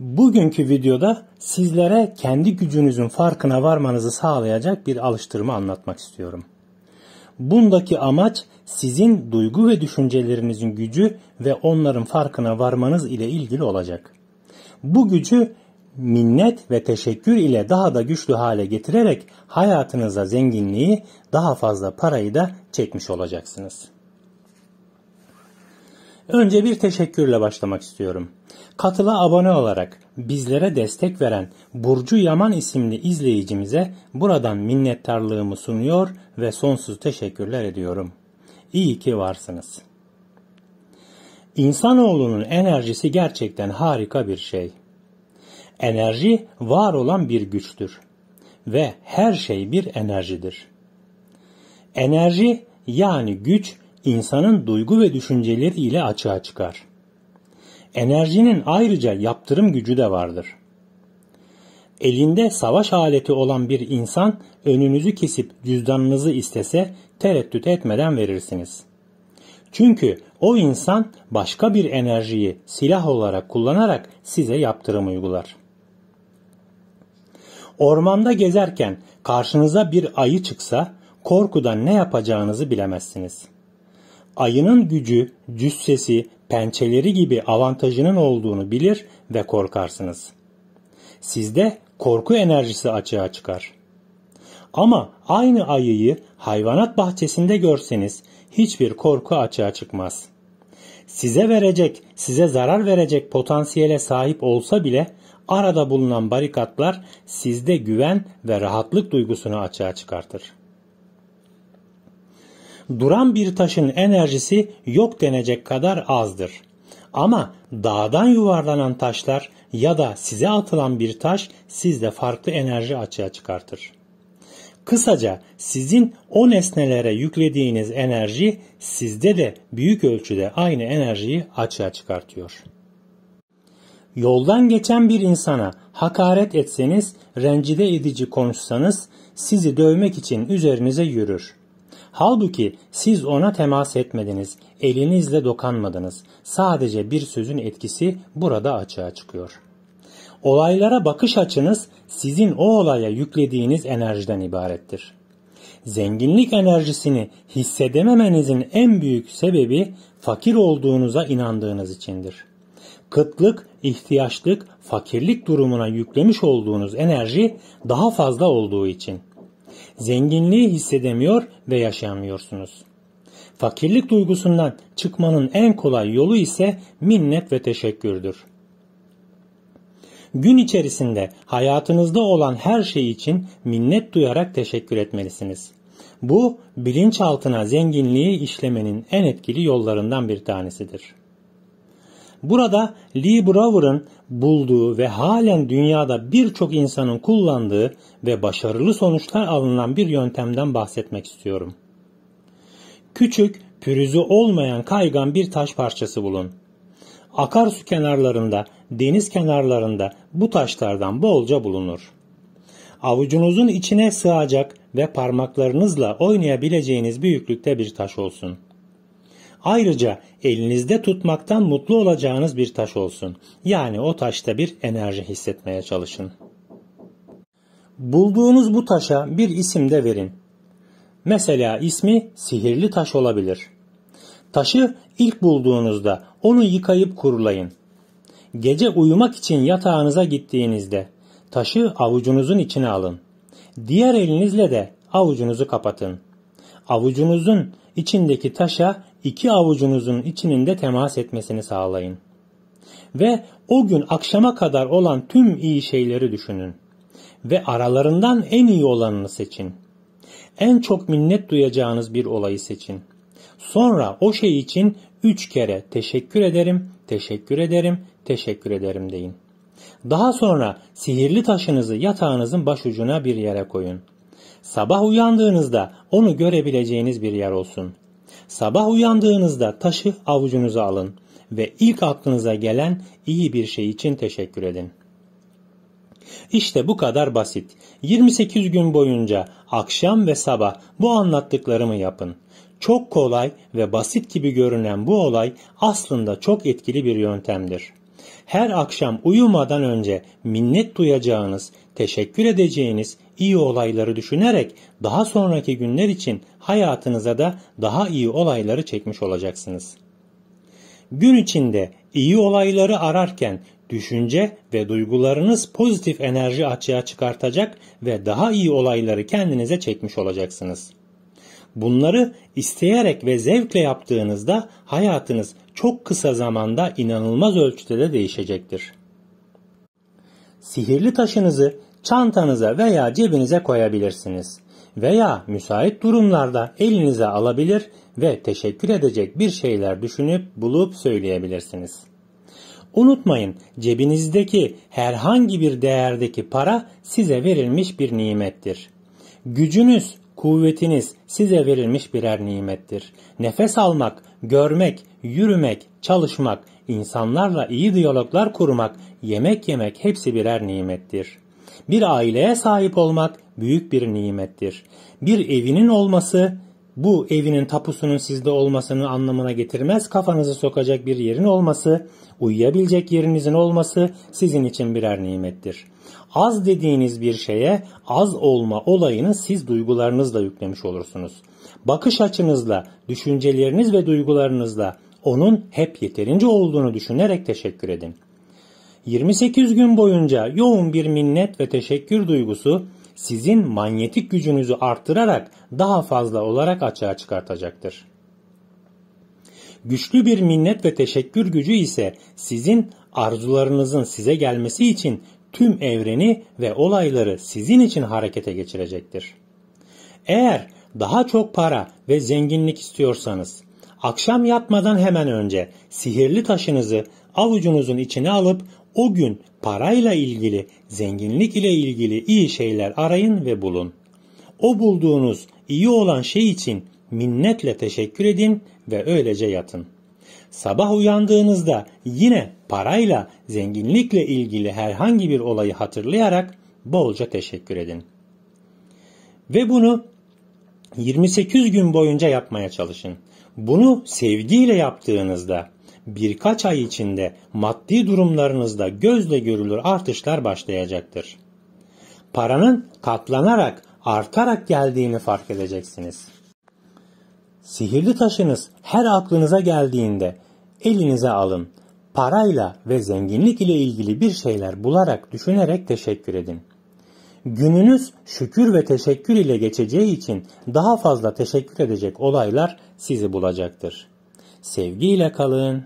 Bugünkü videoda sizlere kendi gücünüzün farkına varmanızı sağlayacak bir alıştırma anlatmak istiyorum. Bundaki amaç sizin duygu ve düşüncelerinizin gücü ve onların farkına varmanız ile ilgili olacak. Bu gücü minnet ve teşekkür ile daha da güçlü hale getirerek hayatınıza zenginliği, daha fazla parayı da çekmiş olacaksınız. Önce bir teşekkürle başlamak istiyorum. Katıla abone olarak bizlere destek veren Burcu Yaman isimli izleyicimize buradan minnettarlığımı sunuyor ve sonsuz teşekkürler ediyorum. İyi ki varsınız. İnsanoğlunun enerjisi gerçekten harika bir şey. Enerji var olan bir güçtür ve her şey bir enerjidir. Enerji yani güç insanın duygu ve düşünceleri ile açığa çıkar. Enerjinin ayrıca yaptırım gücü de vardır. Elinde savaş aleti olan bir insan önünüzü kesip cüzdanınızı istese tereddüt etmeden verirsiniz. Çünkü o insan başka bir enerjiyi silah olarak kullanarak size yaptırım uygular. Ormanda gezerken karşınıza bir ayı çıksa korkudan ne yapacağınızı bilemezsiniz. Ayının gücü, cüssesi, pençeleri gibi avantajının olduğunu bilir ve korkarsınız. Sizde korku enerjisi açığa çıkar. Ama aynı ayıyı hayvanat bahçesinde görseniz hiçbir korku açığa çıkmaz. Size verecek, size zarar verecek potansiyele sahip olsa bile arada bulunan barikatlar sizde güven ve rahatlık duygusunu açığa çıkartır. Duran bir taşın enerjisi yok denecek kadar azdır. Ama dağdan yuvarlanan taşlar ya da size atılan bir taş sizde farklı enerji açığa çıkartır. Kısaca sizin o nesnelere yüklediğiniz enerji sizde de büyük ölçüde aynı enerjiyi açığa çıkartıyor. Yoldan geçen bir insana hakaret etseniz, rencide edici konuşsanız sizi dövmek için üzerinize yürür. Halbuki siz ona temas etmediniz, elinizle dokanmadınız. Sadece bir sözün etkisi burada açığa çıkıyor. Olaylara bakış açınız sizin o olaya yüklediğiniz enerjiden ibarettir. Zenginlik enerjisini hissedememenizin en büyük sebebi fakir olduğunuza inandığınız içindir. Kıtlık, ihtiyaçlık, fakirlik durumuna yüklemiş olduğunuz enerji daha fazla olduğu için zenginliği hissedemiyor ve yaşayamıyorsunuz. Fakirlik duygusundan çıkmanın en kolay yolu ise minnet ve teşekkürdür. Gün içerisinde hayatınızda olan her şey için minnet duyarak teşekkür etmelisiniz. Bu bilinçaltına zenginliği işlemenin en etkili yollarından bir tanesidir. Burada Lee Brower'ın bulduğu ve halen dünyada birçok insanın kullandığı ve başarılı sonuçlar alınan bir yöntemden bahsetmek istiyorum. Küçük, pürüzü olmayan kaygan bir taş parçası bulun. Akarsu kenarlarında, deniz kenarlarında bu taşlardan bolca bulunur. Avucunuzun içine sığacak ve parmaklarınızla oynayabileceğiniz büyüklükte bir taş olsun.'' Ayrıca elinizde tutmaktan mutlu olacağınız bir taş olsun. Yani o taşta bir enerji hissetmeye çalışın. Bulduğunuz bu taşa bir isim de verin. Mesela ismi sihirli taş olabilir. Taşı ilk bulduğunuzda onu yıkayıp kurulayın. Gece uyumak için yatağınıza gittiğinizde taşı avucunuzun içine alın. Diğer elinizle de avucunuzu kapatın. Avucunuzun içindeki taşa iki avucunuzun içinin de temas etmesini sağlayın. Ve o gün akşama kadar olan tüm iyi şeyleri düşünün. Ve aralarından en iyi olanını seçin. En çok minnet duyacağınız bir olayı seçin. Sonra o şey için üç kere teşekkür ederim, teşekkür ederim, teşekkür ederim deyin. Daha sonra sihirli taşınızı yatağınızın başucuna bir yere koyun. Sabah uyandığınızda onu görebileceğiniz bir yer olsun. Sabah uyandığınızda taşı avucunuza alın ve ilk aklınıza gelen iyi bir şey için teşekkür edin. İşte bu kadar basit. 28 gün boyunca akşam ve sabah bu anlattıklarımı yapın. Çok kolay ve basit gibi görünen bu olay aslında çok etkili bir yöntemdir. Her akşam uyumadan önce minnet duyacağınız, teşekkür edeceğiniz iyi olayları düşünerek daha sonraki günler için hayatınıza da daha iyi olayları çekmiş olacaksınız. Gün içinde iyi olayları ararken düşünce ve duygularınız pozitif enerji açığa çıkartacak ve daha iyi olayları kendinize çekmiş olacaksınız. Bunları isteyerek ve zevkle yaptığınızda hayatınız çok kısa zamanda inanılmaz ölçüde de değişecektir. Sihirli taşınızı çantanıza veya cebinize koyabilirsiniz veya müsait durumlarda elinize alabilir ve teşekkür edecek bir şeyler düşünüp bulup söyleyebilirsiniz. Unutmayın cebinizdeki herhangi bir değerdeki para size verilmiş bir nimettir. Gücünüz, kuvvetiniz size verilmiş birer nimettir. Nefes almak, görmek, yürümek, çalışmak, insanlarla iyi diyaloglar kurmak, yemek yemek hepsi birer nimettir. Bir aileye sahip olmak büyük bir nimettir. Bir evinin olması bu evinin tapusunun sizde olmasını anlamına getirmez. Kafanızı sokacak bir yerin olması, uyuyabilecek yerinizin olması sizin için birer nimettir. Az dediğiniz bir şeye az olma olayını siz duygularınızla yüklemiş olursunuz. Bakış açınızla, düşünceleriniz ve duygularınızla onun hep yeterince olduğunu düşünerek teşekkür edin. 28 gün boyunca yoğun bir minnet ve teşekkür duygusu sizin manyetik gücünüzü arttırarak daha fazla olarak açığa çıkartacaktır. Güçlü bir minnet ve teşekkür gücü ise sizin arzularınızın size gelmesi için tüm evreni ve olayları sizin için harekete geçirecektir. Eğer daha çok para ve zenginlik istiyorsanız akşam yatmadan hemen önce sihirli taşınızı avucunuzun içine alıp o gün parayla ilgili, zenginlik ile ilgili iyi şeyler arayın ve bulun. O bulduğunuz iyi olan şey için minnetle teşekkür edin ve öylece yatın. Sabah uyandığınızda yine parayla, zenginlikle ilgili herhangi bir olayı hatırlayarak bolca teşekkür edin. Ve bunu 28 gün boyunca yapmaya çalışın. Bunu sevgiyle yaptığınızda birkaç ay içinde maddi durumlarınızda gözle görülür artışlar başlayacaktır. Paranın katlanarak, artarak geldiğini fark edeceksiniz. Sihirli taşınız her aklınıza geldiğinde elinize alın. Parayla ve zenginlik ile ilgili bir şeyler bularak düşünerek teşekkür edin. Gününüz şükür ve teşekkür ile geçeceği için daha fazla teşekkür edecek olaylar sizi bulacaktır. Sevgiyle kalın.